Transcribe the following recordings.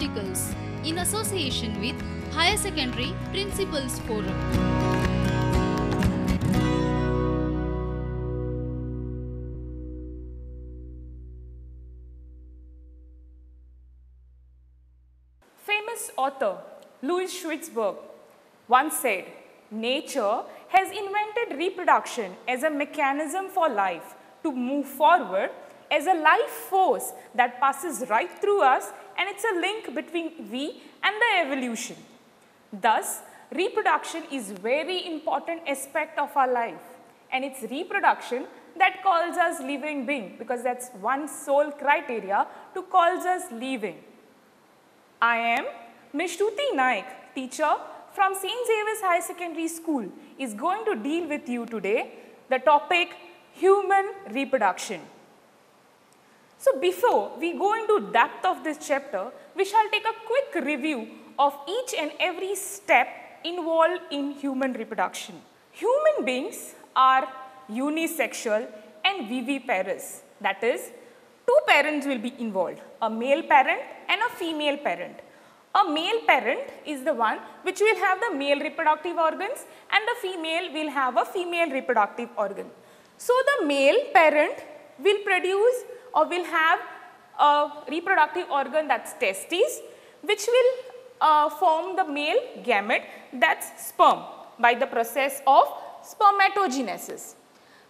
Pharmaceuticals in association with Higher Secondary Principals Forum. Famous author Louis Schwartzberg once said, Nature has invented reproduction as a mechanism for life to move forward as a life force that passes right through us and it's a link between we and the evolution. Thus, reproduction is very important aspect of our life and it's reproduction that calls us living being because that's one sole criteria to calls us living. I am Ms. Naik, teacher from St. Xavier's High Secondary School, is going to deal with you today the topic human reproduction. So before we go into depth of this chapter, we shall take a quick review of each and every step involved in human reproduction. Human beings are unisexual and viviparous. That is, two parents will be involved, a male parent and a female parent. A male parent is the one which will have the male reproductive organs and the female will have a female reproductive organ. So the male parent will produce or will have a reproductive organ that's testes which will uh, form the male gamete that's sperm by the process of spermatogenesis.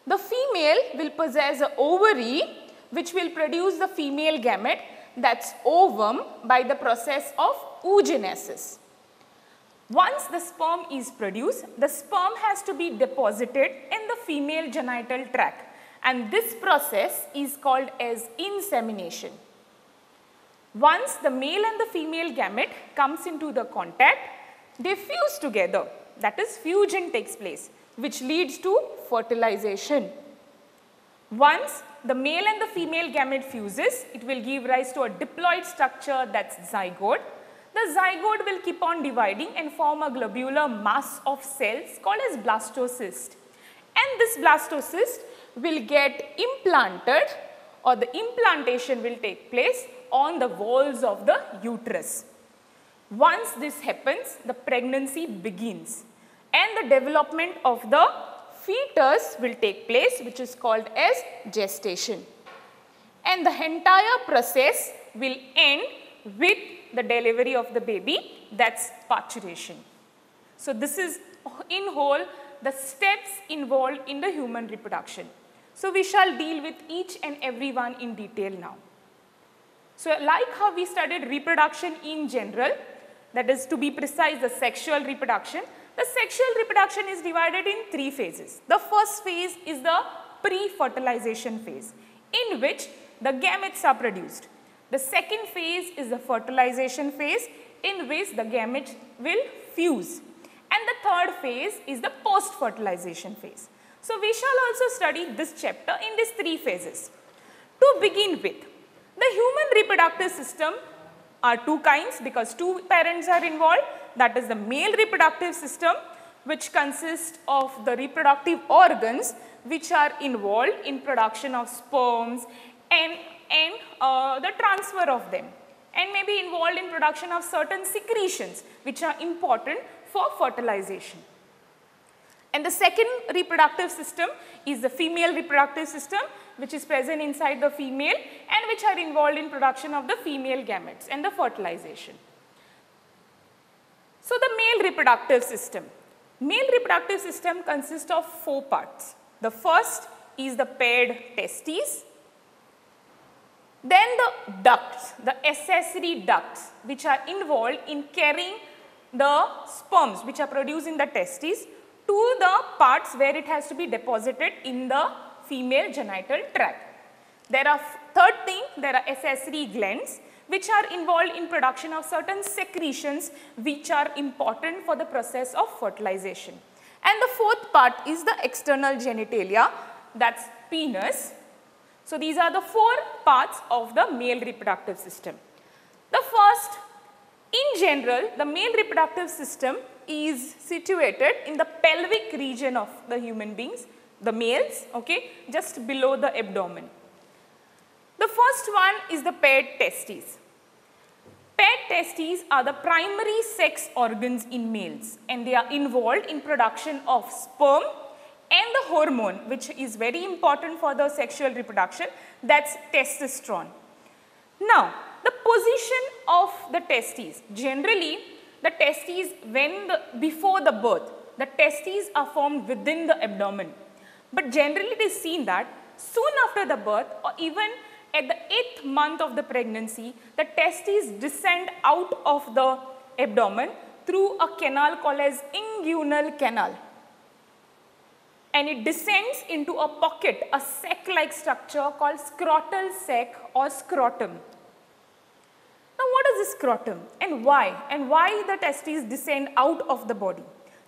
The female will possess an ovary which will produce the female gamete that's ovum by the process of oogenesis. Once the sperm is produced, the sperm has to be deposited in the female genital tract and this process is called as insemination. Once the male and the female gamete comes into the contact, they fuse together that is fusion takes place which leads to fertilization. Once the male and the female gamete fuses, it will give rise to a diploid structure that's zygote. The zygote will keep on dividing and form a globular mass of cells called as blastocyst. And this blastocyst will get implanted or the implantation will take place on the walls of the uterus. Once this happens, the pregnancy begins and the development of the fetus will take place which is called as gestation. And the entire process will end with the delivery of the baby that's parturition. So this is in whole the steps involved in the human reproduction. So we shall deal with each and every one in detail now. So like how we studied reproduction in general, that is to be precise the sexual reproduction, the sexual reproduction is divided in three phases. The first phase is the pre-fertilization phase in which the gametes are produced. The second phase is the fertilization phase in which the gametes will fuse. And the third phase is the post-fertilization phase. So we shall also study this chapter in these three phases. To begin with, the human reproductive system are two kinds because two parents are involved that is the male reproductive system which consists of the reproductive organs which are involved in production of sperms and, and uh, the transfer of them and may be involved in production of certain secretions which are important for fertilization. And the second reproductive system is the female reproductive system which is present inside the female and which are involved in production of the female gametes and the fertilization. So the male reproductive system. Male reproductive system consists of four parts. The first is the paired testes. Then the ducts, the accessory ducts which are involved in carrying the sperms which are produced in the testes to the parts where it has to be deposited in the female genital tract. There are third thing, there are accessory glands which are involved in production of certain secretions which are important for the process of fertilization. And the fourth part is the external genitalia that's penis. So these are the four parts of the male reproductive system. The first, in general, the male reproductive system is situated in the pelvic region of the human beings, the males, okay, just below the abdomen. The first one is the paired testes. Paired testes are the primary sex organs in males and they are involved in production of sperm and the hormone which is very important for the sexual reproduction that's testosterone. Now, the position of the testes. Generally, the testes when the, before the birth, the testes are formed within the abdomen. But generally it is seen that soon after the birth or even at the eighth month of the pregnancy, the testes descend out of the abdomen through a canal called as inguinal canal. And it descends into a pocket, a sac-like structure called scrotal sac or scrotum. What is the scrotum and why? And why the testes descend out of the body?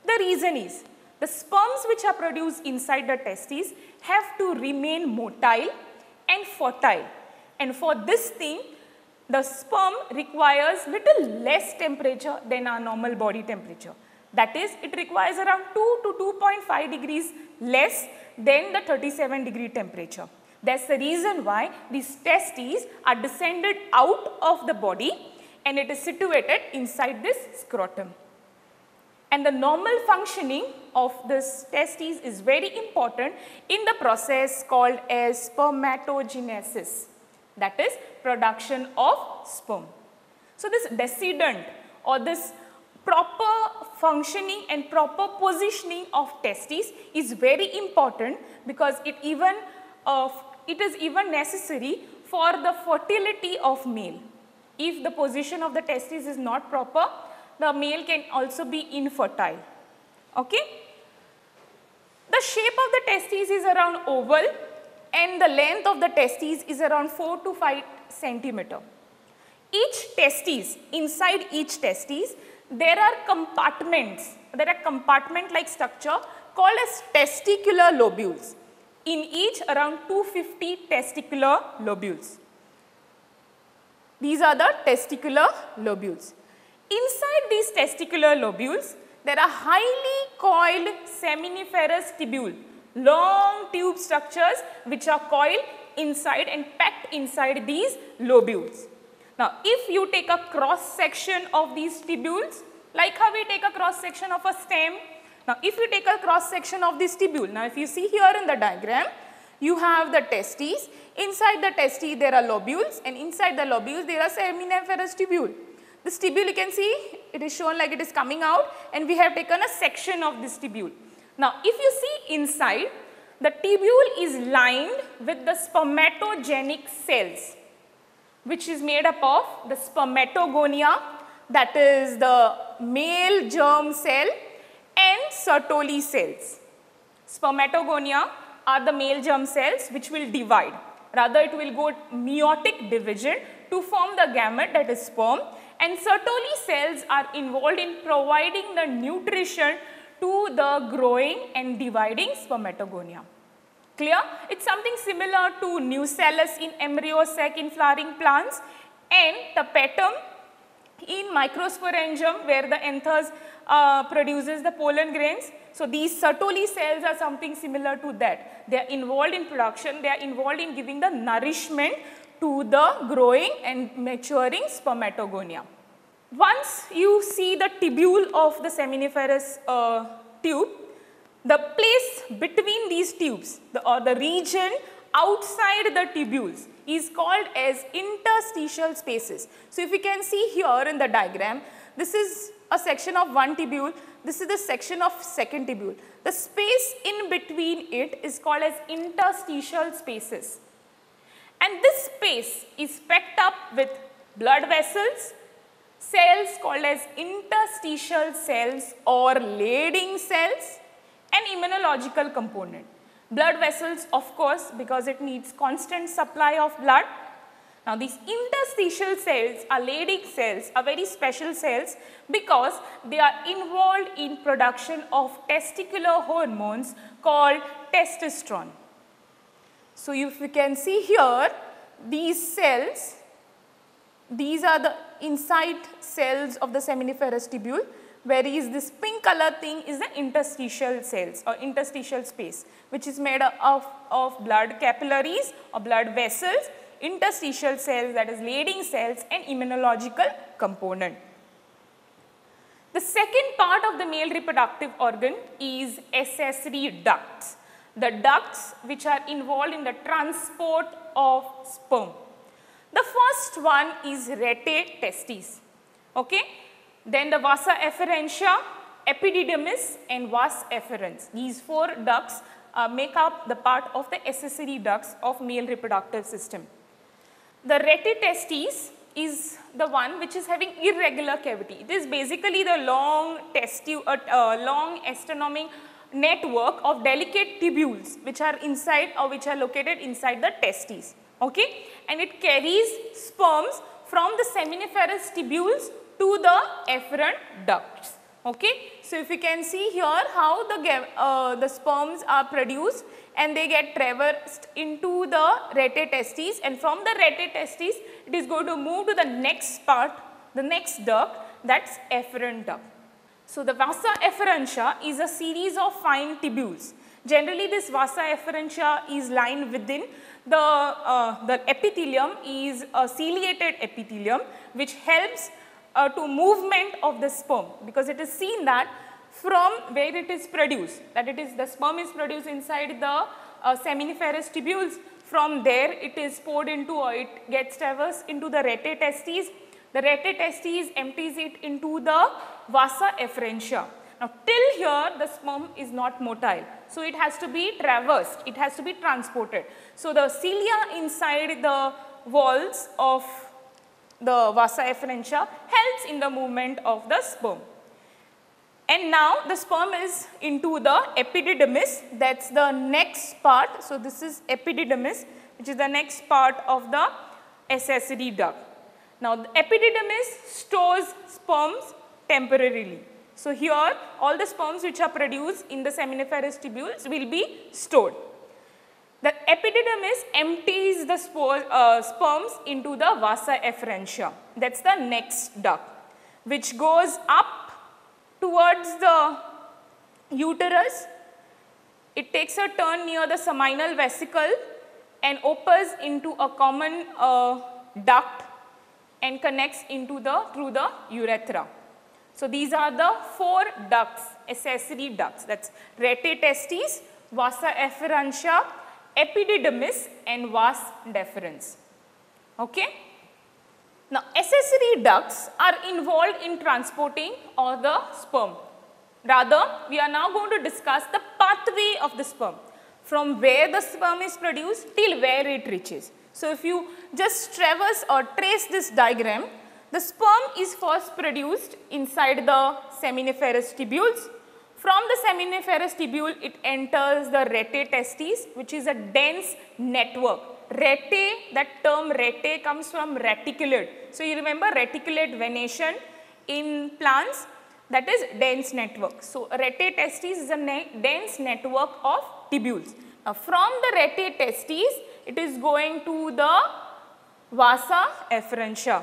The reason is the sperms which are produced inside the testes have to remain motile and fertile. And for this thing, the sperm requires little less temperature than our normal body temperature. That is, it requires around 2 to 2.5 degrees less than the 37 degree temperature. That's the reason why these testes are descended out of the body and it is situated inside this scrotum. And the normal functioning of this testes is very important in the process called as spermatogenesis. That is production of sperm. So this descendant or this proper functioning and proper positioning of testes is very important because it even uh, it is even necessary for the fertility of male. If the position of the testes is not proper, the male can also be infertile. Okay? The shape of the testes is around oval and the length of the testes is around 4 to 5 centimeter. Each testes, inside each testes, there are compartments, there are compartment like structure called as testicular lobules in each around 250 testicular lobules. These are the testicular lobules. Inside these testicular lobules, there are highly coiled seminiferous tubule, long tube structures which are coiled inside and packed inside these lobules. Now, if you take a cross section of these tubules, like how we take a cross section of a stem, now, if you take a cross section of this tubule, now if you see here in the diagram, you have the testes. Inside the testes there are lobules and inside the lobules there are seminiferous tubule. This tubule you can see it is shown like it is coming out and we have taken a section of this tubule. Now, if you see inside, the tubule is lined with the spermatogenic cells which is made up of the spermatogonia that is the male germ cell and Sertoli cells. Spermatogonia are the male germ cells which will divide. Rather it will go meiotic division to form the gamete that is sperm and Sertoli cells are involved in providing the nutrition to the growing and dividing spermatogonia. Clear? It's something similar to nucellus in embryo sac in flowering plants and the tapetum in microsporangium where the anthers uh, produces the pollen grains. So these Sertoli cells are something similar to that. They are involved in production, they are involved in giving the nourishment to the growing and maturing spermatogonia. Once you see the tubule of the seminiferous uh, tube, the place between these tubes the, or the region outside the tubules is called as interstitial spaces. So if you can see here in the diagram, this is a section of one tubule, this is the section of second tubule. The space in between it is called as interstitial spaces. And this space is packed up with blood vessels, cells called as interstitial cells or Leydig cells and immunological component. Blood vessels of course because it needs constant supply of blood now these interstitial cells are Leydig cells are very special cells because they are involved in production of testicular hormones called testosterone. So if you can see here these cells, these are the inside cells of the seminiferous tubule whereas this pink color thing is the interstitial cells or interstitial space which is made of, of blood capillaries or blood vessels interstitial cells, that is Leydig cells and immunological component. The second part of the male reproductive organ is accessory ducts. The ducts which are involved in the transport of sperm. The first one is rete testis. Okay? Then the vasa efferentia, epididymis and vas deferens. These four ducts uh, make up the part of the accessory ducts of male reproductive system. The rete testis is the one which is having irregular cavity. It is basically the long testi uh, uh, long anastomotic network of delicate tubules which are inside or which are located inside the testes. Okay? And it carries sperms from the seminiferous tubules to the efferent ducts. Okay? So, if you can see here how the, uh, the sperms are produced and they get traversed into the rete testes and from the rete testes it is going to move to the next part, the next duct that is efferent duct. So, the vasa efferentia is a series of fine tubules. Generally this vasa efferentia is lined within the, uh, the epithelium is a ciliated epithelium which helps uh, to movement of the sperm because it is seen that from where it is produced that it is the sperm is produced inside the uh, seminiferous tubules from there it is poured into or it gets traversed into the rete testes. The rete testes empties it into the vasa efferentia. Now till here the sperm is not motile. So it has to be traversed, it has to be transported. So the cilia inside the walls of the vasa efferentia helps in the movement of the sperm. And now the sperm is into the epididymis, that is the next part. So this is epididymis, which is the next part of the accessory duct. Now the epididymis stores sperms temporarily. So here all the sperms which are produced in the seminiferous tubules will be stored. The epididymis empties the uh, sperms into the vasa efferentia. That is the next duct which goes up towards the uterus. It takes a turn near the seminal vesicle and opens into a common uh, duct and connects into the through the urethra. So these are the four ducts, accessory ducts that's rete testis, vasa efferentia, epididymis and vas deferens. Okay? Now, accessory ducts are involved in transporting or the sperm. Rather, we are now going to discuss the pathway of the sperm from where the sperm is produced till where it reaches. So, if you just traverse or trace this diagram, the sperm is first produced inside the seminiferous tubules. From the seminiferous tubule, it enters the rete testis, which is a dense network Rete, that term rete comes from reticulate. So you remember reticulate venation in plants that is dense network. So rete testis is a ne dense network of tubules. Now from the rete testis it is going to the vasa efferentia.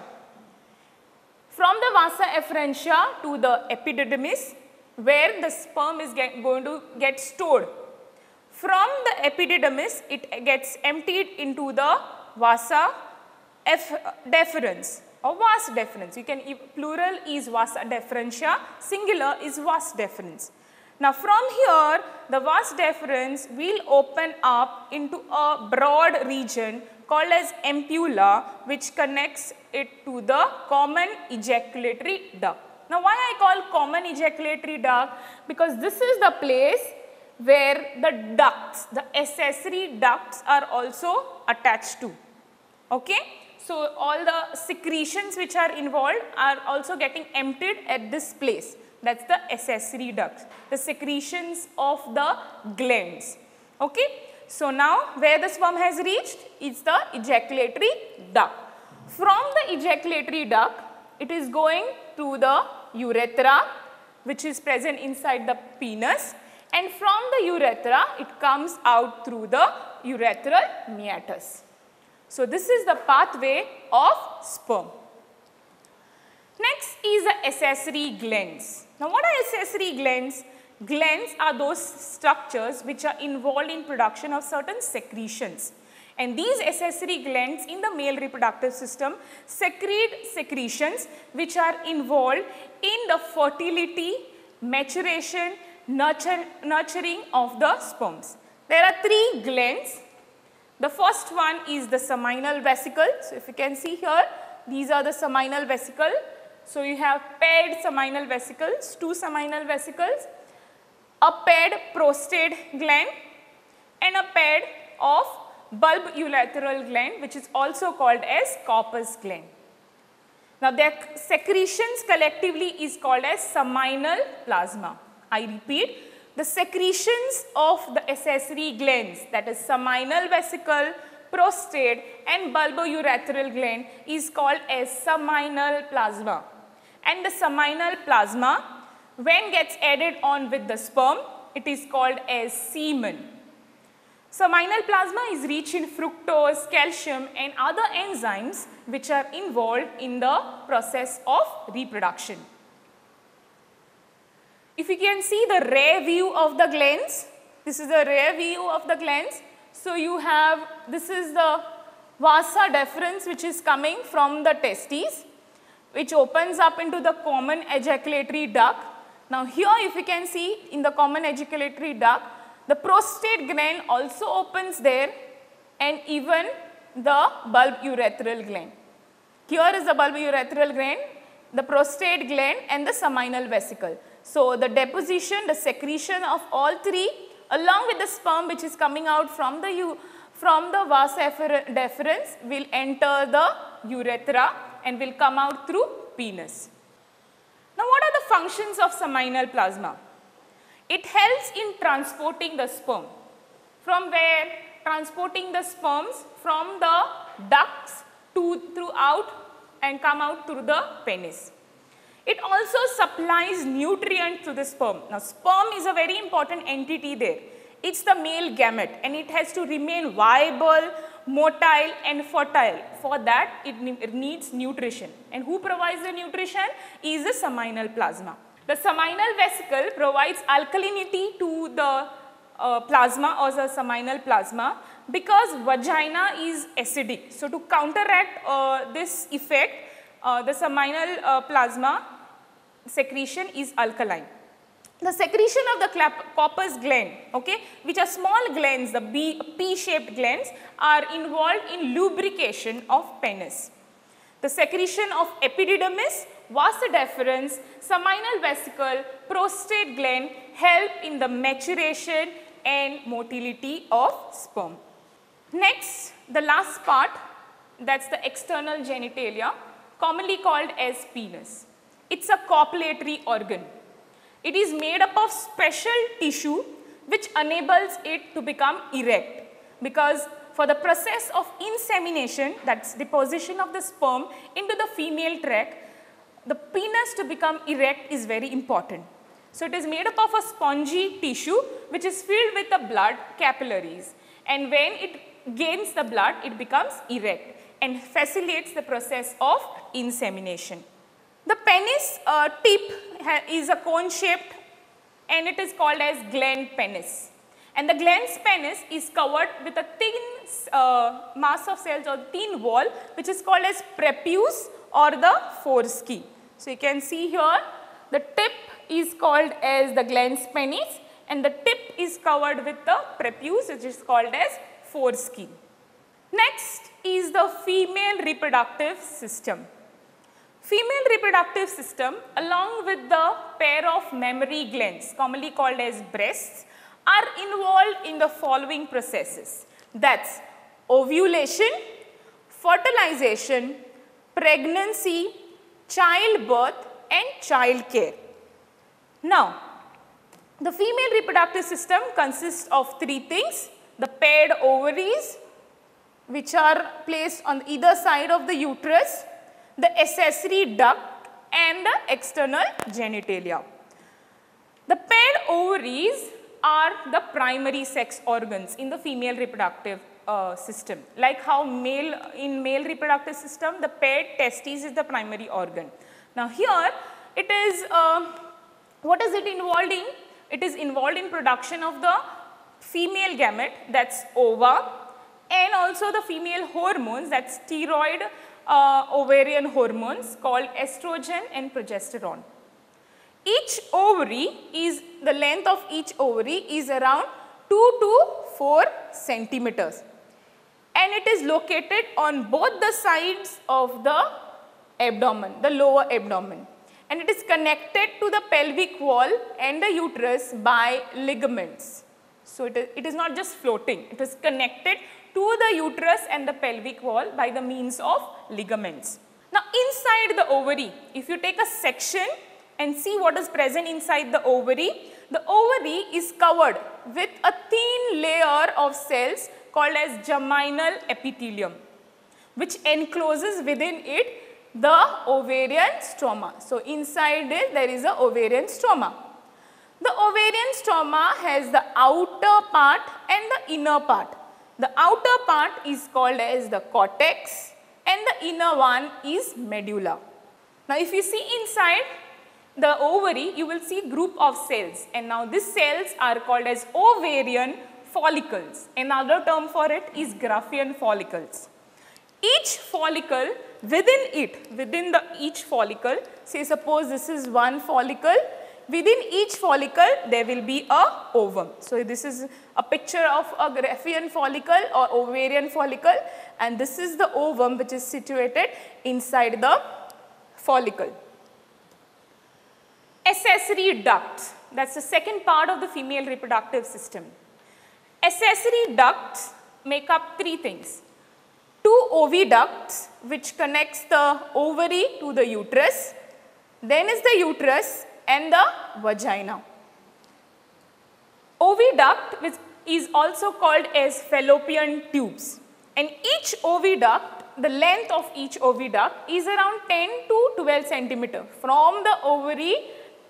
From the vasa efferentia to the epididymis where the sperm is going to get stored from the epididymis, it gets emptied into the vasa deferens or vas deferens. You can, plural is vasa deferentia, singular is vas deferens. Now from here, the vas deferens will open up into a broad region called as ampulla which connects it to the common ejaculatory duct. Now why I call common ejaculatory duct? Because this is the place where the ducts, the accessory ducts are also attached to. Okay? So, all the secretions which are involved are also getting emptied at this place. That is the accessory ducts, the secretions of the glands. Okay? So, now where the sperm has reached is the ejaculatory duct. From the ejaculatory duct, it is going to the urethra which is present inside the penis and from the urethra it comes out through the urethral meatus. So, this is the pathway of sperm. Next is the accessory glands. Now, what are accessory glands? Glands are those structures which are involved in production of certain secretions And these accessory glands in the male reproductive system secrete secretions which are involved in the fertility, maturation, nurture, nurturing of the sperms. There are three glands. The first one is the seminal vesicle. So, if you can see here, these are the seminal vesicle. So, you have paired seminal vesicles, two seminal vesicles, a paired prostate gland and a pair of bulb urethral gland which is also called as Cowper's gland. Now their secretions collectively is called as seminal plasma. I repeat, the secretions of the accessory glands that is seminal vesicle, prostate and bulbourethral gland is called as seminal plasma. And the seminal plasma when gets added on with the sperm, it is called as semen. Seminal plasma is rich in fructose, calcium and other enzymes which are involved in the process of reproduction. If you can see the rear view of the glands, this is the rear view of the glands. So you have, this is the vasa deferens which is coming from the testes which opens up into the common ejaculatory duct. Now here if you can see in the common ejaculatory duct, the prostate gland also opens there and even the bulb urethral gland. Here is the bulb urethral gland, the prostate gland and the seminal vesicle. So, the deposition, the secretion of all three along with the sperm which is coming out from the, from the vas deferens will enter the urethra and will come out through penis. Now, what are the functions of seminal plasma? It helps in transporting the sperm. From where? Transporting the sperms from the ducts to throughout and come out through the penis. It also supplies nutrient to the sperm. Now sperm is a very important entity there. It's the male gamete and it has to remain viable, motile and fertile. For that it, it needs nutrition. And who provides the nutrition? Is the seminal plasma. The seminal vesicle provides alkalinity to the uh, plasma or the seminal plasma because vagina is acidic. So, to counteract uh, this effect, uh, the seminal uh, plasma secretion is alkaline. The secretion of the Cowper's gland, okay, which are small glands, the P-shaped glands, are involved in lubrication of penis. The secretion of epididymis vas deferens, seminal vesicle, prostate gland help in the maturation and motility of sperm. Next, the last part that's the external genitalia commonly called as penis. It's a copulatory organ. It is made up of special tissue which enables it to become erect because for the process of insemination, that's deposition of the sperm into the female tract, the penis to become erect is very important. So it is made up of a spongy tissue which is filled with the blood capillaries and when it gains the blood it becomes erect and facilitates the process of insemination. The penis uh, tip is a cone shaped and it is called as glans penis. And the glans penis is covered with a thin uh, mass of cells or thin wall which is called as prepuce or the foreskin. So, you can see here the tip is called as the glans penis and the tip is covered with the prepuce which is called as foreskin. Next is the female reproductive system. Female reproductive system along with the pair of mammary glands commonly called as breasts are involved in the following processes. That's ovulation, fertilization, pregnancy, childbirth and child care. Now, the female reproductive system consists of three things. The paired ovaries which are placed on either side of the uterus, the accessory duct and the external genitalia. The paired ovaries are the primary sex organs in the female reproductive uh, system. Like how male in male reproductive system, the paired testes is the primary organ. Now here it is, uh, what is it involved in? It is involved in production of the female gamete that's ova and also the female hormones that steroid uh, ovarian hormones called estrogen and progesterone. Each ovary is, the length of each ovary is around 2 to 4 centimeters and it is located on both the sides of the abdomen, the lower abdomen and it is connected to the pelvic wall and the uterus by ligaments. So, it is, it is not just floating, it is connected to the uterus and the pelvic wall by the means of ligaments. Now, inside the ovary, if you take a section and see what is present inside the ovary, the ovary is covered with a thin layer of cells called as germinal epithelium, which encloses within it the ovarian stroma. So, inside it there is a ovarian stroma. The ovarian stroma has the outer part and the inner part. The outer part is called as the cortex and the inner one is medulla. Now, if you see inside the ovary, you will see group of cells and now these cells are called as ovarian follicles. Another term for it is Graafian follicles. Each follicle within it, within the each follicle, say suppose this is one follicle, within each follicle there will be a ovum. So, this is a picture of a Graafian follicle or ovarian follicle and this is the ovum which is situated inside the follicle. Accessory ducts, that is the second part of the female reproductive system. Accessory ducts make up three things two oviducts which connects the ovary to the uterus, then is the uterus and the vagina. Oviduct which is also called as fallopian tubes and each oviduct, the length of each oviduct is around 10 to 12 centimeter. From the ovary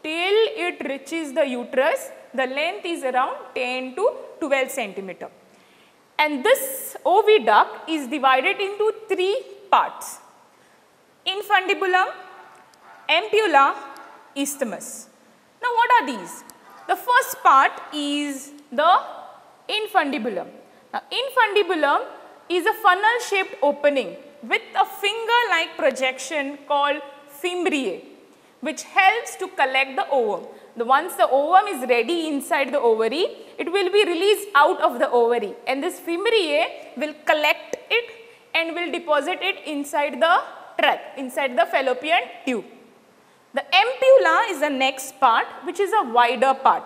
till it reaches the uterus, the length is around 10 to 12 centimeter. And this oviduct is divided into three parts. Infundibulum, ampulla, isthmus. Now what are these? The first part is the infundibulum. Now infundibulum is a funnel shaped opening with a finger like projection called fimbriae which helps to collect the ovum. The once the ovum is ready inside the ovary, it will be released out of the ovary and this fimbriae will collect it and will deposit it inside the tract, inside the fallopian tube. The ampulla is the next part which is a wider part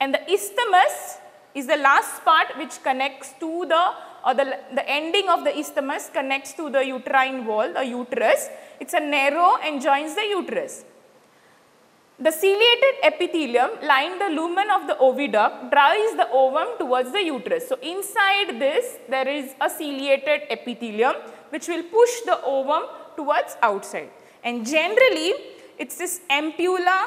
and the isthmus is the last part which connects to the or the, the ending of the isthmus connects to the uterine wall, the uterus. It's a narrow and joins the uterus. The ciliated epithelium lining the lumen of the oviduct drives the ovum towards the uterus. So, inside this there is a ciliated epithelium which will push the ovum towards outside and generally it is this ampulla,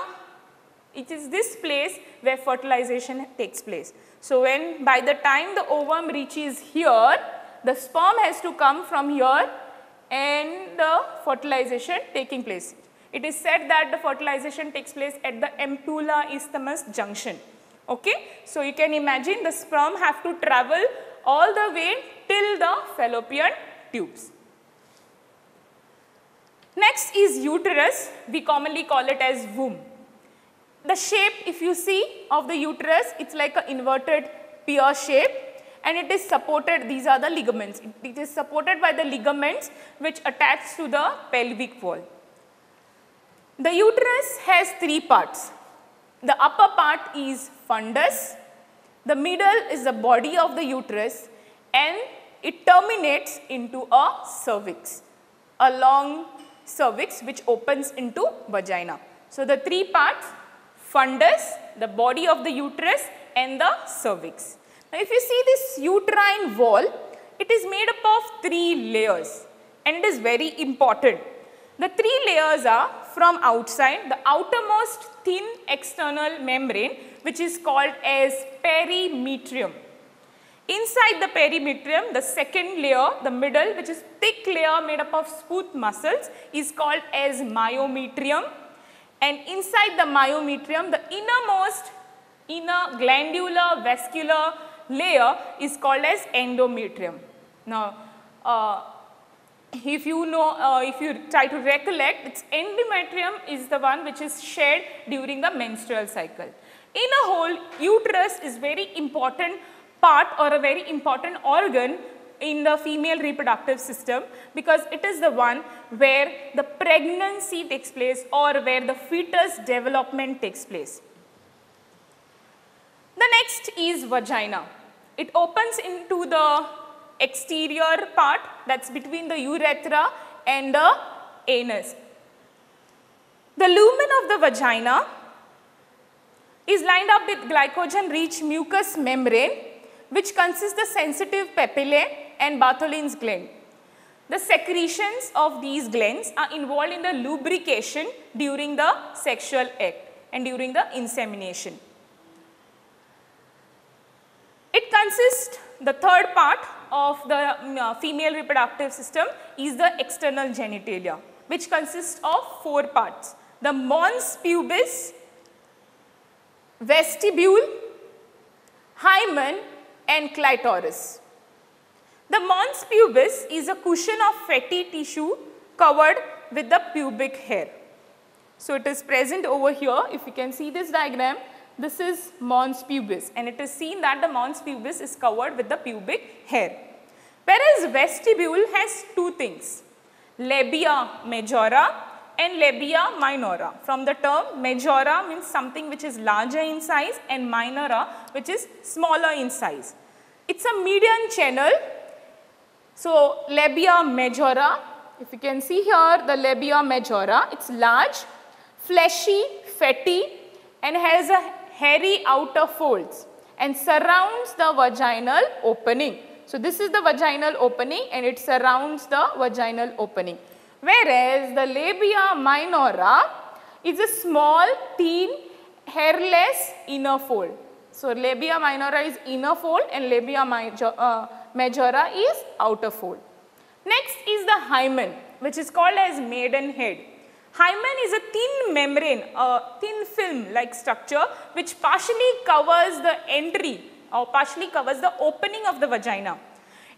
it is this place where fertilization takes place. So, when by the time the ovum reaches here, the sperm has to come from here and the fertilization taking place. It is said that the fertilization takes place at the ampulla isthmus junction. Okay? So, you can imagine the sperm have to travel all the way till the fallopian tubes. Next is uterus, we commonly call it as womb. The shape if you see of the uterus, it is like an inverted pear shape and it is supported, these are the ligaments, it, it is supported by the ligaments which attach to the pelvic wall. The uterus has three parts. The upper part is fundus, the middle is the body of the uterus and it terminates into a cervix, a long cervix which opens into vagina. So, the three parts fundus, the body of the uterus and the cervix. Now, if you see this uterine wall, it is made up of three layers and it is very important. The three layers are from outside, the outermost thin external membrane which is called as perimetrium. Inside the perimetrium, the second layer, the middle which is thick layer made up of smooth muscles is called as myometrium and inside the myometrium, the innermost inner glandular vascular layer is called as endometrium. Now, uh, if you know, uh, if you try to recollect, its endometrium is the one which is shed during the menstrual cycle. In a whole, uterus is very important part or a very important organ in the female reproductive system because it is the one where the pregnancy takes place or where the fetus development takes place. The next is vagina. It opens into the exterior part that's between the urethra and the anus. The lumen of the vagina is lined up with glycogen rich mucous membrane which consists the sensitive papillae and Bartholin's gland. The secretions of these glands are involved in the lubrication during the sexual act and during the insemination. It consists, the third part of the mm, uh, female reproductive system is the external genitalia, which consists of four parts. The mons pubis, vestibule, hymen and clitoris. The mons pubis is a cushion of fatty tissue covered with the pubic hair. So, it is present over here. If you can see this diagram, this is mons pubis and it is seen that the mons pubis is covered with the pubic hair. Whereas vestibule has two things, labia majora and labia minora. From the term majora means something which is larger in size and minora which is smaller in size. It's a median channel. So, labia majora, if you can see here the labia majora, it's large, fleshy, fatty and has a hairy outer folds and surrounds the vaginal opening. So, this is the vaginal opening and it surrounds the vaginal opening. Whereas, the labia minora is a small, thin, hairless inner fold. So, labia minora is inner fold and labia uh, majora is outer fold. Next is the hymen which is called as maidenhead. Hymen is a thin membrane, a thin film like structure which partially covers the entry or partially covers the opening of the vagina.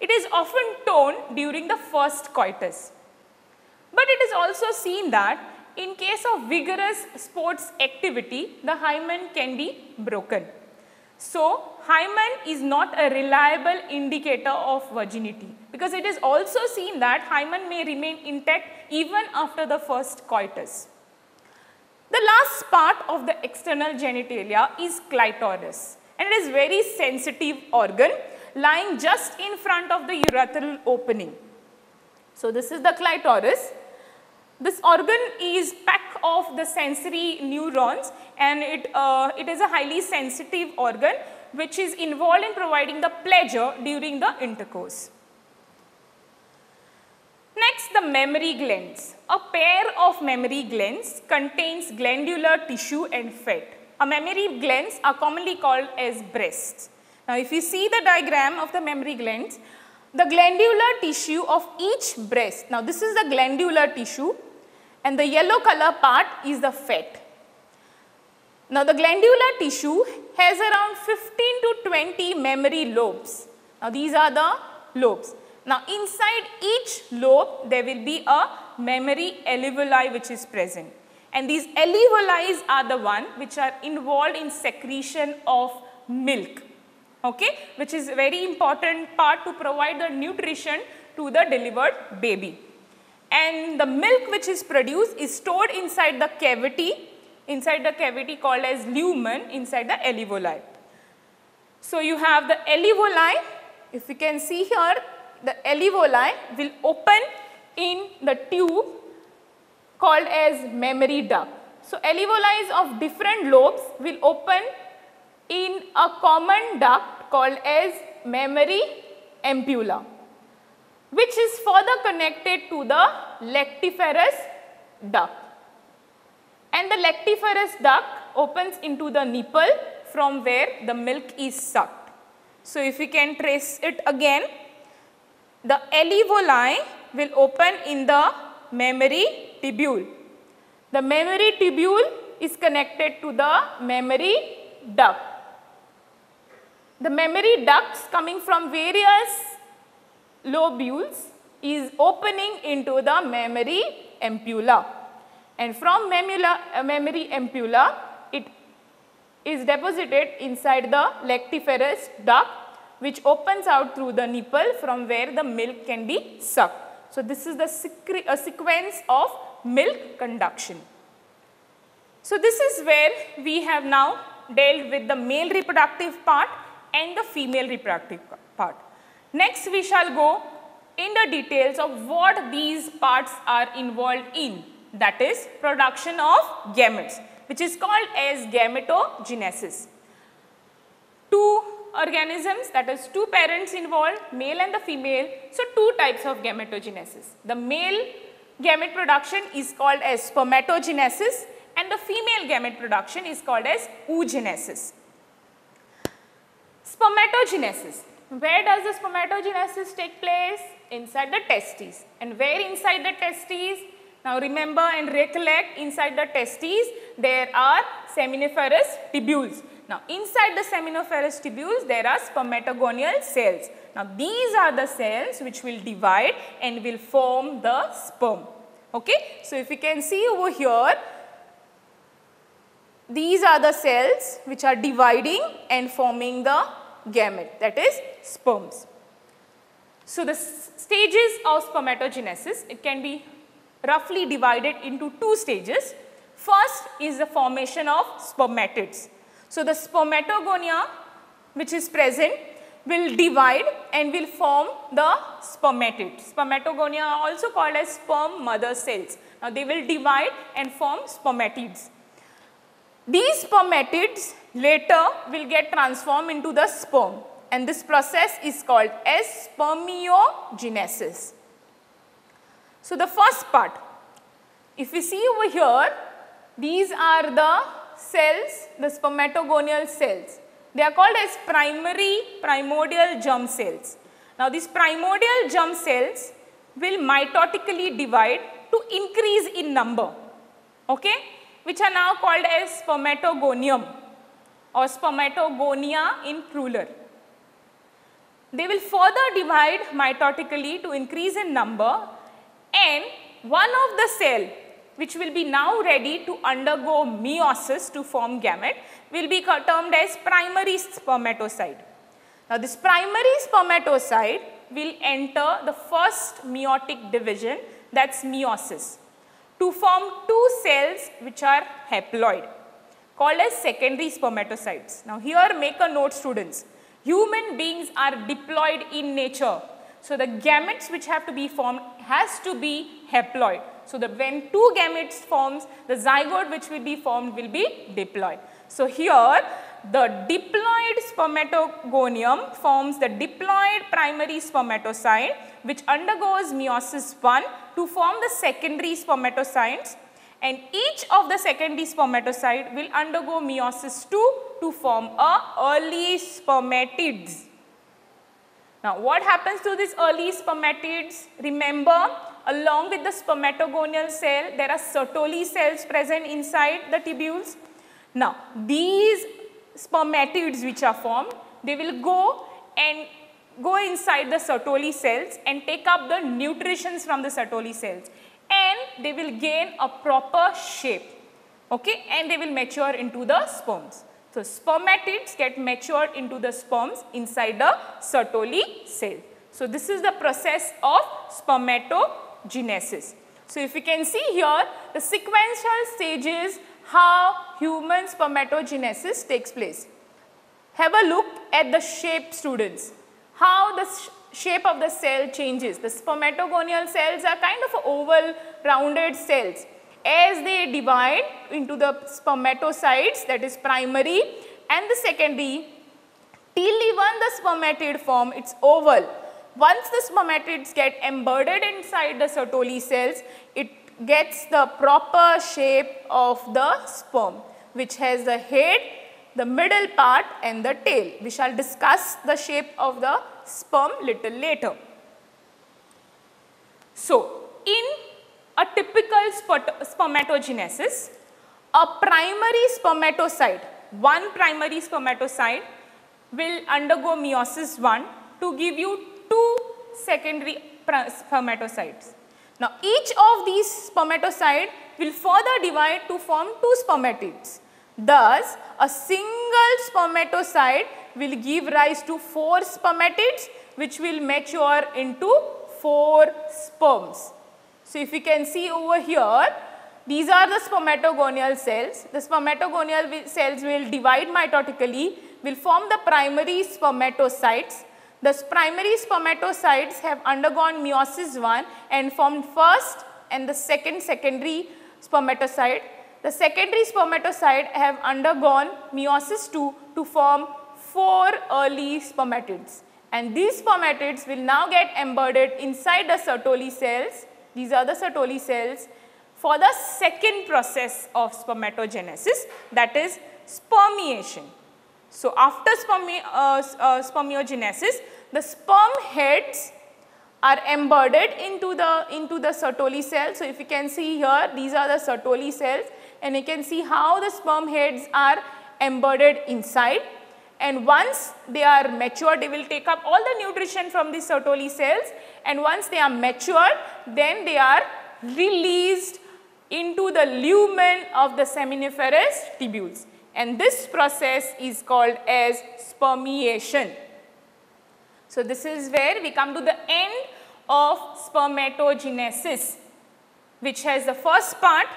It is often torn during the first coitus. But it is also seen that in case of vigorous sports activity, the hymen can be broken. So, hymen is not a reliable indicator of virginity because it is also seen that hymen may remain intact even after the first coitus. The last part of the external genitalia is clitoris and it is very sensitive organ lying just in front of the urethral opening. So, this is the clitoris this organ is packed of the sensory neurons and it, uh, it is a highly sensitive organ which is involved in providing the pleasure during the intercourse. Next, the mammary glands. A pair of mammary glands contains glandular tissue and fat. A mammary glands are commonly called as breasts. Now, if you see the diagram of the mammary glands, the glandular tissue of each breast, now this is the glandular tissue and the yellow color part is the fat. Now the glandular tissue has around 15 to 20 mammary lobes. Now these are the lobes. Now inside each lobe there will be a mammary alveoli which is present. And these alveoli are the one which are involved in secretion of milk. Okay, which is very important part to provide the nutrition to the delivered baby and the milk which is produced is stored inside the cavity, inside the cavity called as lumen inside the alveoli. So, you have the alveoli, if you can see here the alveoli will open in the tube called as mammary duct. So, alveoli of different lobes will open in a common duct called as mammary ampulla which is further connected to the lactiferous duct. And the lactiferous duct opens into the nipple from where the milk is sucked. So, if we can trace it again, the alveoli will open in the mammary tubule. The mammary tubule is connected to the mammary duct. the mammary ducts coming from various lobules is opening into the mammary ampulla. And from mammula, uh, mammary ampulla, it is deposited inside the lactiferous duct which opens out through the nipple from where the milk can be sucked. So, this is the a sequence of milk conduction. So, this is where we have now dealt with the male reproductive part and the female reproductive part. Next, we shall go in the details of what these parts are involved in that is production of gametes which is called as gametogenesis. Two organisms that is two parents involved male and the female so two types of gametogenesis. The male gamete production is called as spermatogenesis and the female gamete production is called as oogenesis. Spermatogenesis. Where does the spermatogenesis take place? Inside the testes. And where inside the testes? Now remember and recollect inside the testes there are seminiferous tubules. Now inside the seminiferous tubules there are spermatogonial cells. Now these are the cells which will divide and will form the sperm. Okay. So if you can see over here these are the cells which are dividing and forming the gamete that is sperms. So, the stages of spermatogenesis it can be roughly divided into two stages. First is the formation of spermatids. So, the spermatogonia which is present will divide and will form the spermatids. Spermatogonia are also called as sperm mother cells. Now, they will divide and form spermatids. These spermatids later will get transformed into the sperm and this process is called as spermiogenesis. So, the first part, if we see over here, these are the cells, the spermatogonial cells. They are called as primary primordial germ cells. Now, these primordial germ cells will mitotically divide to increase in number. Okay? which are now called as spermatogonium or spermatogonia in plural. They will further divide mitotically to increase in number and one of the cell which will be now ready to undergo meiosis to form gamete will be termed as primary spermatocyte. Now this primary spermatocyte will enter the first meiotic division that's meiosis to form two cells which are haploid called as secondary spermatocytes. Now here make a note students, human beings are diploid in nature. So the gametes which have to be formed has to be haploid. So that when two gametes forms, the zygote which will be formed will be diploid. So here the diploid spermatogonium forms the diploid primary spermatocyte which undergoes meiosis 1 to form the secondary spermatocytes and each of the secondary spermatocyte will undergo meiosis 2 to form a early spermatids. Now what happens to these early spermatids? Remember along with the spermatogonial cell there are Sertoli cells present inside the tubules. Now these spermatids which are formed, they will go and go inside the Sertoli cells and take up the nutritions from the Sertoli cells and they will gain a proper shape okay and they will mature into the sperms. So, spermatids get matured into the sperms inside the Sertoli cell. So, this is the process of spermatogenesis. So, if you can see here the sequential stages how human spermatogenesis takes place. Have a look at the shape students, how the shape of the cell changes. The spermatogonial cells are kind of oval rounded cells. As they divide into the spermatocytes that is primary and the secondary till even the spermatid form it's oval. Once the spermatids get embedded inside the Sertoli cells, it gets the proper shape of the sperm which has the head, the middle part and the tail. We shall discuss the shape of the sperm little later. So, in a typical spermatogenesis, a primary spermatocyte, one primary spermatocyte will undergo meiosis 1 to give you two secondary spermatocytes. Now, each of these spermatocytes will further divide to form two spermatids. Thus, a single spermatocyte will give rise to four spermatids which will mature into four sperms. So, if you can see over here, these are the spermatogonial cells. The spermatogonial cells will divide mitotically, will form the primary spermatocytes. The primary spermatocytes have undergone meiosis 1 and formed first and the second secondary spermatocyte. The secondary spermatocyte have undergone meiosis 2 to form 4 early spermatids and these spermatids will now get embedded inside the Sertoli cells. These are the Sertoli cells for the second process of spermatogenesis that is spermiation. So, after spermi uh, uh, spermiogenesis, the sperm heads are embedded into the into the Sertoli cell. So, if you can see here these are the Sertoli cells and you can see how the sperm heads are embedded inside. And once they are mature they will take up all the nutrition from the Sertoli cells. And once they are mature then they are released into the lumen of the seminiferous tubules and this process is called as spermiation. So, this is where we come to the end of spermatogenesis which has the first part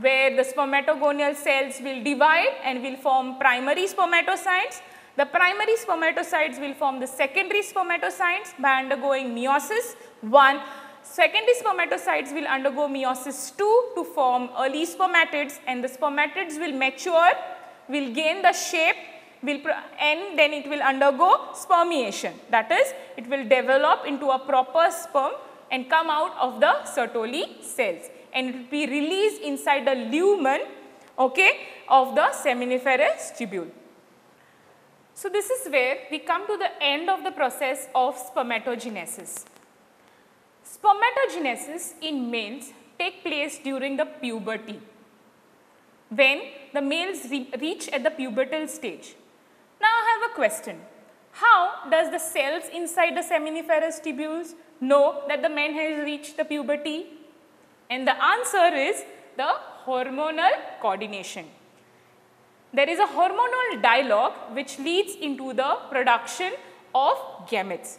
where the spermatogonial cells will divide and will form primary spermatocytes. The primary spermatocytes will form the secondary spermatocytes by undergoing meiosis 1. Secondary spermatocytes will undergo meiosis 2 to form early spermatids and the spermatids will mature, will gain the shape will and then it will undergo spermiation. That is, it will develop into a proper sperm and come out of the Sertoli cells and it will be released inside the lumen okay, of the seminiferous tubule. So, this is where we come to the end of the process of spermatogenesis. Spermatogenesis in males take place during the puberty when the males re reach at the pubertal stage. Now, I have a question. How does the cells inside the seminiferous tubules know that the man has reached the puberty? And the answer is the hormonal coordination. There is a hormonal dialogue which leads into the production of gametes.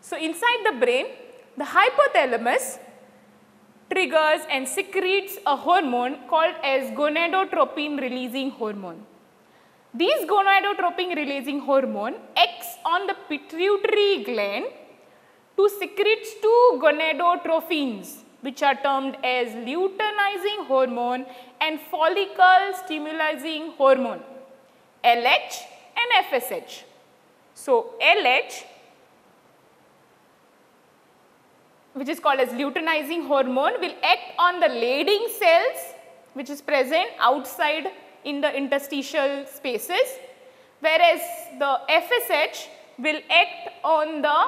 So, inside the brain, the hypothalamus triggers and secretes a hormone called as gonadotropin releasing hormone. These gonadotropin releasing hormone acts on the pituitary gland to secrete two gonadotrophins which are termed as luteinizing hormone and follicle stimulating hormone LH and FSH. So, LH which is called as luteinizing hormone will act on the Leydig cells which is present outside in the interstitial spaces whereas the FSH will act on the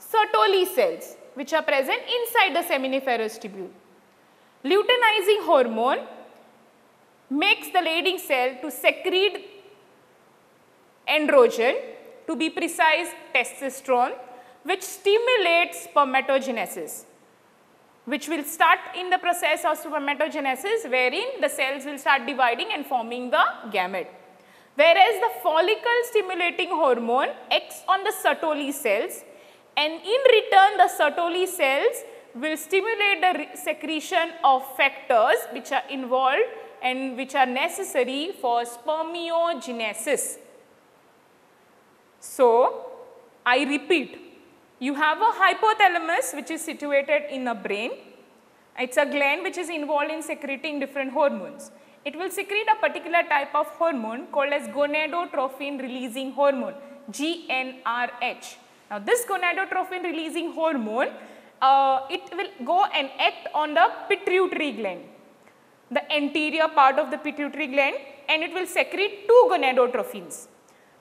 Sertoli cells which are present inside the seminiferous tubule. Luteinizing hormone makes the Leydig cell to secrete androgen to be precise testosterone which stimulates spermatogenesis which will start in the process of spermatogenesis wherein the cells will start dividing and forming the gamete. Whereas the follicle stimulating hormone acts on the Sertoli cells and in return the Sertoli cells will stimulate the secretion of factors which are involved and which are necessary for spermiogenesis. So, I repeat, you have a hypothalamus which is situated in the brain. It is a gland which is involved in secreting different hormones. It will secrete a particular type of hormone called as gonadotropin releasing hormone, GnRH. Now, this gonadotropin releasing hormone, uh, it will go and act on the pituitary gland, the anterior part of the pituitary gland and it will secrete two gonadotrophins.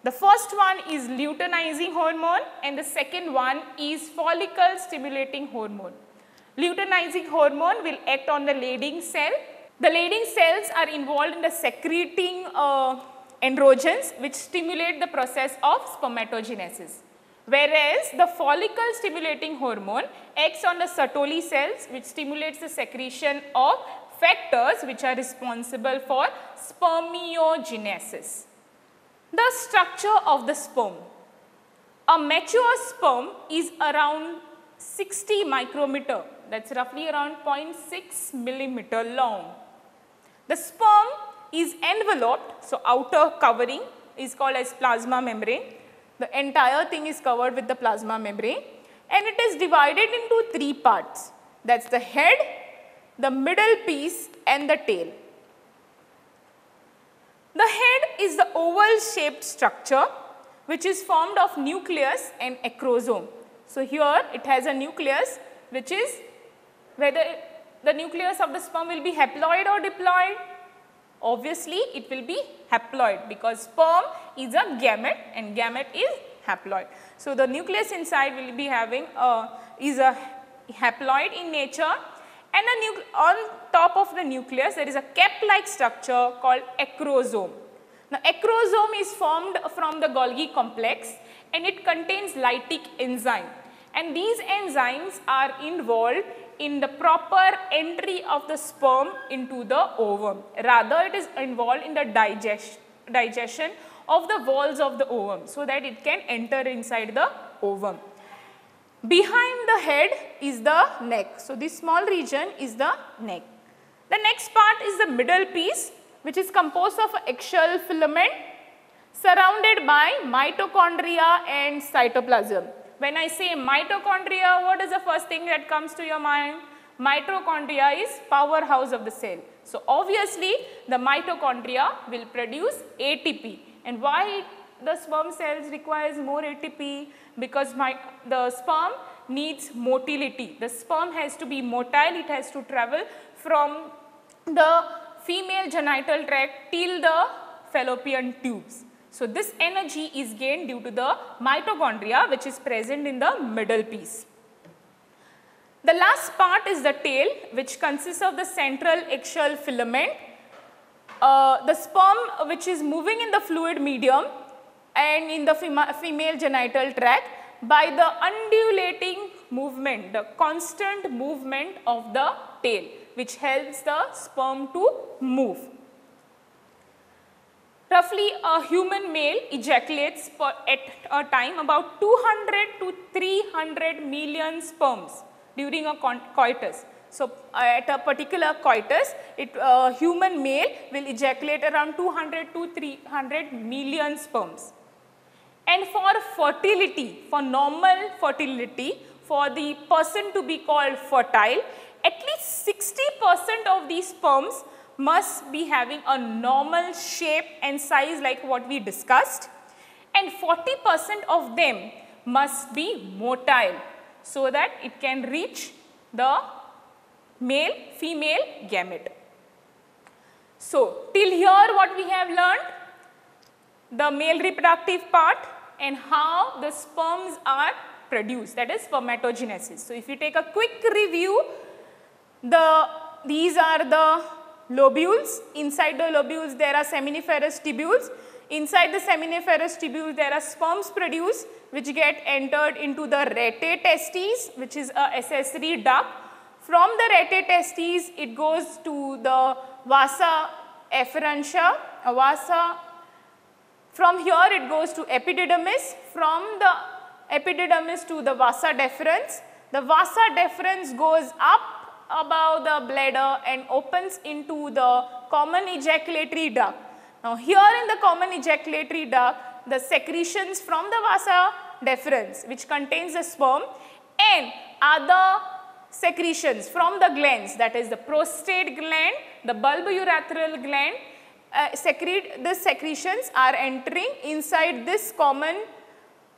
The first one is luteinizing hormone and the second one is follicle stimulating hormone. Luteinizing hormone will act on the Leydig cell. The Leydig cells are involved in the secreting uh, androgens which stimulate the process of spermatogenesis. Whereas the follicle stimulating hormone acts on the Sertoli cells which stimulates the secretion of factors which are responsible for spermiogenesis. The structure of the sperm. A mature sperm is around 60 micrometer that's roughly around 0.6 millimeter long. The sperm is enveloped, so outer covering is called as plasma membrane. The entire thing is covered with the plasma membrane and it is divided into three parts. That's the head, the middle piece and the tail. The head is the oval shaped structure which is formed of nucleus and acrosome. So, here it has a nucleus which is whether the nucleus of the sperm will be haploid or diploid. Obviously, it will be haploid because sperm is a gamete and gamete is haploid. So, the nucleus inside will be having a, is a haploid in nature and on top of the nucleus there is a cap-like structure called acrosome. Now, acrosome is formed from the Golgi complex and it contains lytic enzyme and these enzymes are involved in the proper entry of the sperm into the ovum. Rather, it is involved in the digest, digestion of the walls of the ovum so that it can enter inside the ovum. Behind the head is the neck. So, this small region is the neck. The next part is the middle piece which is composed of axial filament surrounded by mitochondria and cytoplasm. When I say mitochondria, what is the first thing that comes to your mind? Mitochondria is powerhouse of the cell. So, obviously, the mitochondria will produce ATP. And why the sperm cells requires more ATP? Because my, the sperm needs motility. The sperm has to be motile, it has to travel from the female genital tract till the fallopian tubes. So, this energy is gained due to the mitochondria which is present in the middle piece. The last part is the tail which consists of the central axial filament, uh, the sperm which is moving in the fluid medium and in the female genital tract by the undulating movement, the constant movement of the tail which helps the sperm to move. Roughly a human male ejaculates per, at a time about 200 to 300 million sperms during a coitus. So, uh, at a particular coitus, it, uh, human male will ejaculate around 200 to 300 million sperms. And for fertility, for normal fertility, for the person to be called fertile, at least 60 percent of these sperms must be having a normal shape and size like what we discussed and 40 percent of them must be motile so that it can reach the male female gamete. So, till here what we have learned the male reproductive part and how the sperms are produced that is spermatogenesis. So, if you take a quick review the these are the lobules. Inside the lobules there are seminiferous tubules. Inside the seminiferous tubules there are sperms produced which get entered into the rete testes which is a accessory duct. From the rete testes it goes to the vasa efferentia, vasa from here it goes to epididymis, from the epididymis to the vasa deferens. The vasa deferens goes up above the bladder and opens into the common ejaculatory duct. Now here in the common ejaculatory duct, the secretions from the vasa deferens which contains the sperm and other secretions from the glands that is the prostate gland, the bulbourethral gland, uh, secrete, the secretions are entering inside this common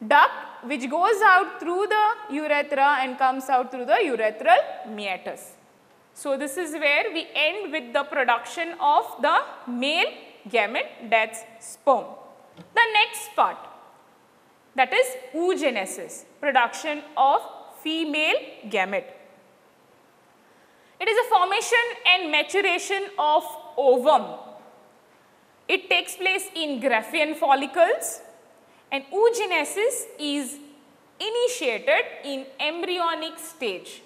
duct which goes out through the urethra and comes out through the urethral meatus. So, this is where we end with the production of the male gamete that is sperm. The next part that is oogenesis, production of female gamete. It is a formation and maturation of ovum. It takes place in Graafian follicles and oogenesis is initiated in embryonic stage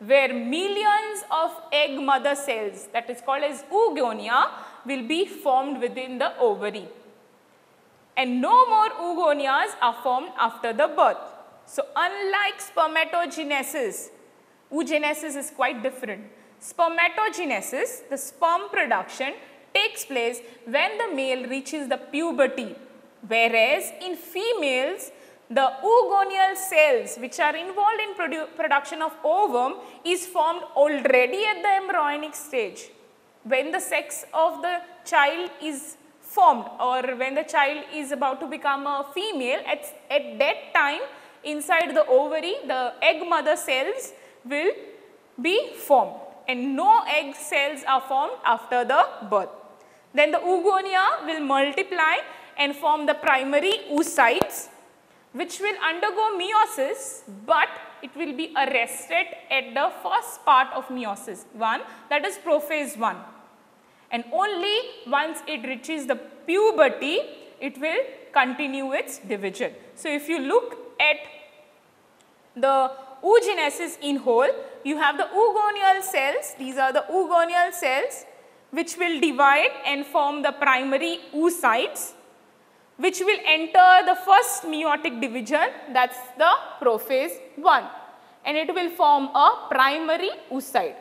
where millions of egg mother cells that is called as oogonia will be formed within the ovary. And no more oogonias are formed after the birth. So, unlike spermatogenesis, oogenesis is quite different. Spermatogenesis, the sperm production takes place when the male reaches the puberty, whereas in females, the oogonial cells which are involved in produ production of ovum is formed already at the embryonic stage. When the sex of the child is formed or when the child is about to become a female, at, at that time inside the ovary, the egg mother cells will be formed and no egg cells are formed after the birth. Then the oogonia will multiply and form the primary oocytes which will undergo meiosis but it will be arrested at the first part of meiosis. 1 that is prophase 1 and only once it reaches the puberty it will continue its division. So, if you look at the oogenesis in whole you have the oogonial cells. These are the oogonial cells which will divide and form the primary oocytes which will enter the first meiotic division that is the prophase 1 and it will form a primary oocyte.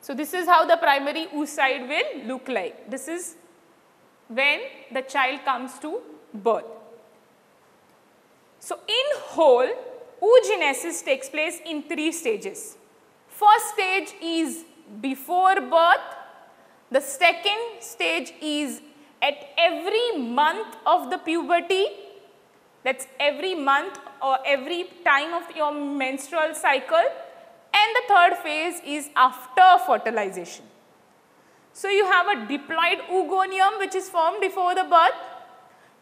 So, this is how the primary oocyte will look like. This is when the child comes to birth. So, in whole oogenesis takes place in three stages. First stage is before birth, the second stage is at every month of the puberty, that's every month or every time of your menstrual cycle and the third phase is after fertilization. So, you have a diploid oogonium which is formed before the birth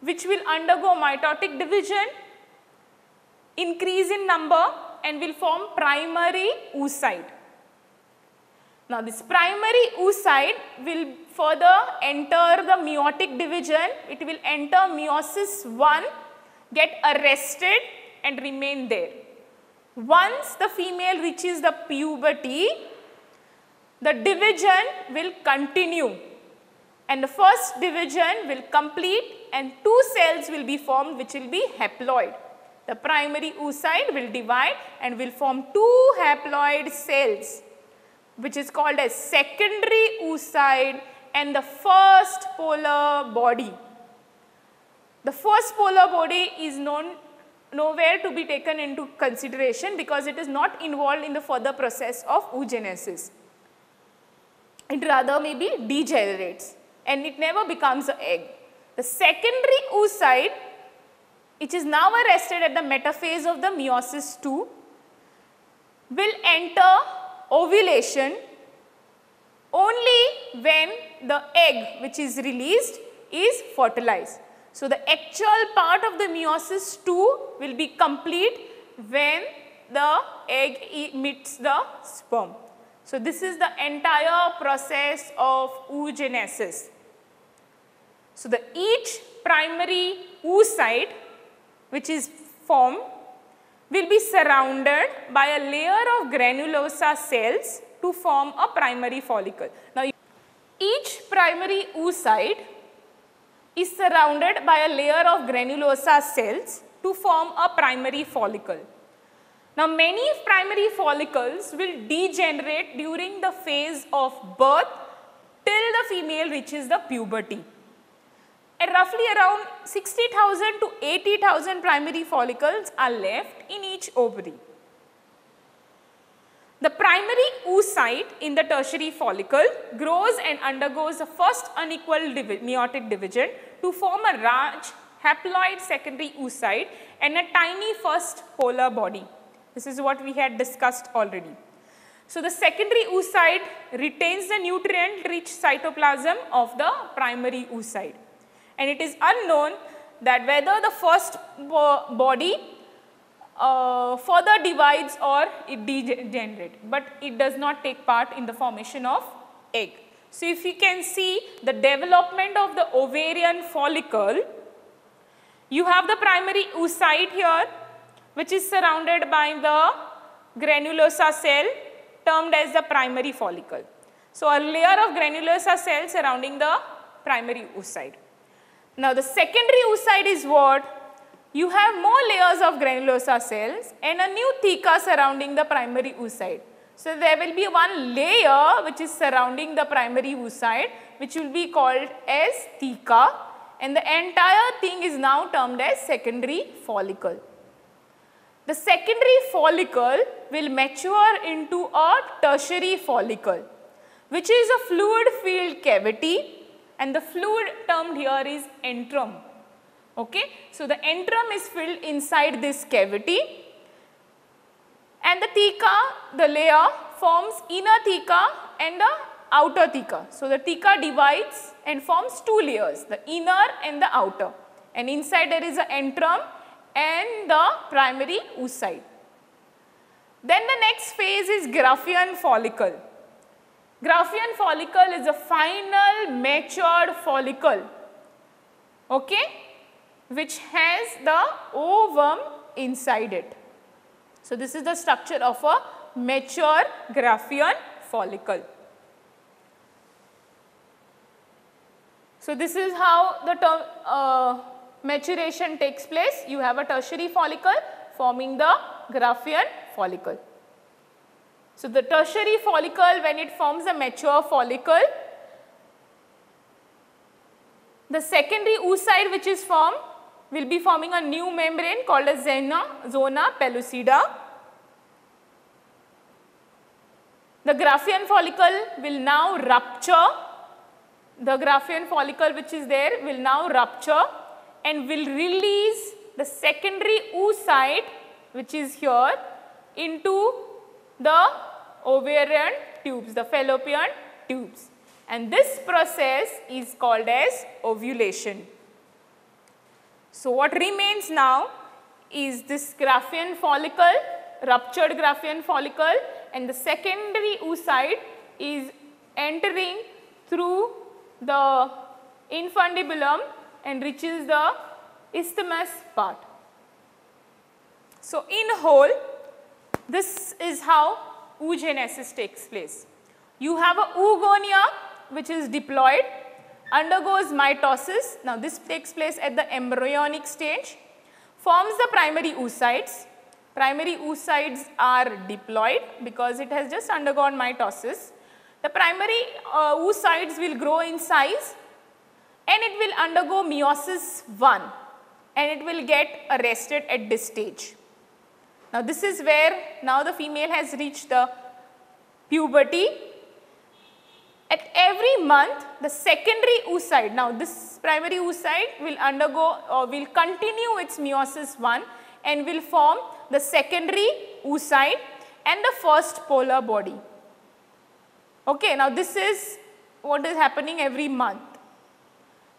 which will undergo mitotic division, increase in number and will form primary oocyte. Now, this primary oocyte will further enter the meiotic division, it will enter meiosis 1, get arrested and remain there. Once the female reaches the puberty, the division will continue and the first division will complete and two cells will be formed which will be haploid. The primary oocyte will divide and will form two haploid cells which is called as secondary oocyte and the first polar body. The first polar body is known nowhere to be taken into consideration because it is not involved in the further process of oogenesis. It rather maybe degenerates and it never becomes an egg. The secondary oocyte which is now arrested at the metaphase of the meiosis 2 will enter ovulation only when the egg which is released is fertilized. So, the actual part of the meiosis 2 will be complete when the egg emits the sperm. So, this is the entire process of oogenesis. So, the each primary oocyte which is formed will be surrounded by a layer of granulosa cells to form a primary follicle. Now, each primary oocyte is surrounded by a layer of granulosa cells to form a primary follicle. Now, many primary follicles will degenerate during the phase of birth till the female reaches the puberty And roughly around 60,000 to 80,000 primary follicles are left in each ovary. The primary oocyte in the tertiary follicle grows and undergoes the first unequal divi meiotic division to form a large haploid secondary oocyte and a tiny first polar body. This is what we had discussed already. So, the secondary oocyte retains the nutrient rich cytoplasm of the primary oocyte and it is unknown that whether the first body uh, further divides or it degenerates, but it does not take part in the formation of egg. So, if you can see the development of the ovarian follicle, you have the primary oocyte here which is surrounded by the granulosa cell termed as the primary follicle. So, a layer of granulosa cell surrounding the primary oocyte. Now, the secondary oocyte is what? You have more layers of granulosa cells and a new theca surrounding the primary oocyte. So, there will be one layer which is surrounding the primary oocyte which will be called as theca and the entire thing is now termed as secondary follicle. The secondary follicle will mature into a tertiary follicle which is a fluid filled cavity and the fluid termed here is antrum. Okay? So, the antrum is filled inside this cavity and the theca, the layer forms inner theca and the outer theca. So, the theca divides and forms two layers, the inner and the outer. And inside there is the antrum and the primary oocyte. Then the next phase is Graafian follicle. Graafian follicle is a final matured follicle, okay, which has the ovum inside it. So, this is the structure of a mature Graafian follicle. So, this is how the term, uh, maturation takes place. You have a tertiary follicle forming the Graafian follicle. So, the tertiary follicle when it forms a mature follicle, the secondary oocyte which is formed will be forming a new membrane called as zona, zona pellucida. The Graafian follicle will now rupture. The Graafian follicle which is there will now rupture and will release the secondary oocyte which is here into the ovarian tubes, the fallopian tubes. And this process is called as ovulation. So, what remains now is this Graafian follicle, ruptured Graafian follicle and the secondary oocyte is entering through the infundibulum and reaches the isthmus part. So, in whole, this is how oogenesis takes place. You have a oogonia which is diploid, undergoes mitosis. Now, this takes place at the embryonic stage, forms the primary oocytes. Primary oocytes are diploid because it has just undergone mitosis. The primary uh, oocytes will grow in size and it will undergo meiosis 1 and it will get arrested at this stage. Now this is where now the female has reached the puberty. At every month the secondary oocyte, now this primary oocyte will undergo or will continue its meiosis 1 and will form the secondary oocyte and the first polar body. Okay, now this is what is happening every month.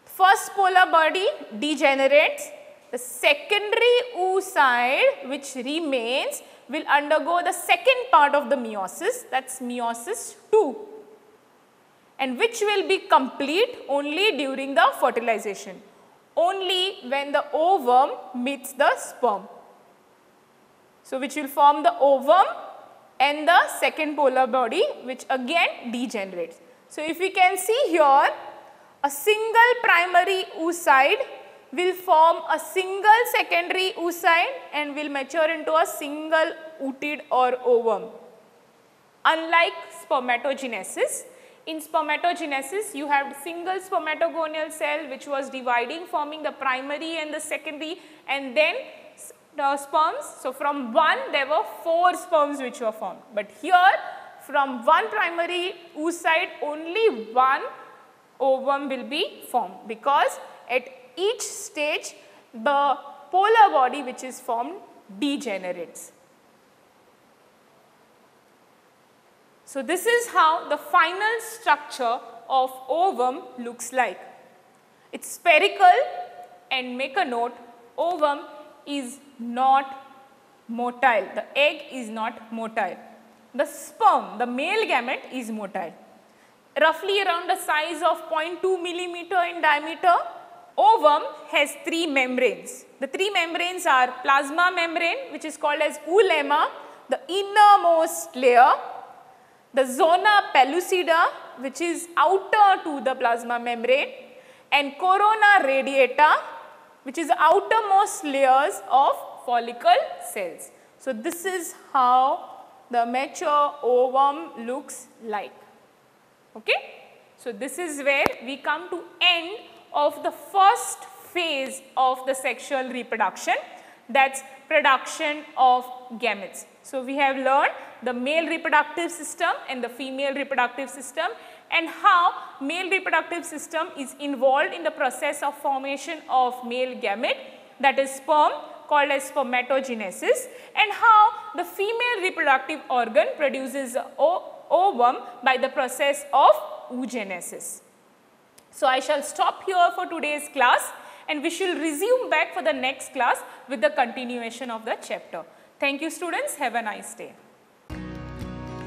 First polar body degenerates the secondary oocyte which remains will undergo the second part of the meiosis that is meiosis 2 and which will be complete only during the fertilization only when the ovum meets the sperm. So, which will form the ovum and the second polar body which again degenerates. So, if we can see here a single primary oocyte will form a single secondary oocyte and will mature into a single oocyte or ovum. Unlike spermatogenesis, in spermatogenesis you have single spermatogonial cell which was dividing forming the primary and the secondary and then the sperms. So, from one there were four sperms which were formed, but here from one primary oocyte only one ovum will be formed because at each stage the polar body which is formed degenerates. So, this is how the final structure of ovum looks like. It's spherical and make a note ovum is not motile, the egg is not motile. The sperm, the male gamete is motile. roughly around the size of 0.2 millimeter in diameter. Ovum has three membranes. The three membranes are plasma membrane which is called as oolemma, the innermost layer, the zona pellucida which is outer to the plasma membrane and corona radiata which is outermost layers of follicle cells. So, this is how the mature ovum looks like. Okay? So, this is where we come to end of the first phase of the sexual reproduction that is production of gametes. So, we have learned the male reproductive system and the female reproductive system and how male reproductive system is involved in the process of formation of male gamete that is sperm called as spermatogenesis and how the female reproductive organ produces ovum by the process of oogenesis. So, I shall stop here for today's class and we shall resume back for the next class with the continuation of the chapter. Thank you students. Have a nice day.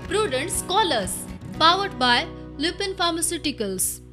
Prudent Scholars powered by Lupin Pharmaceuticals.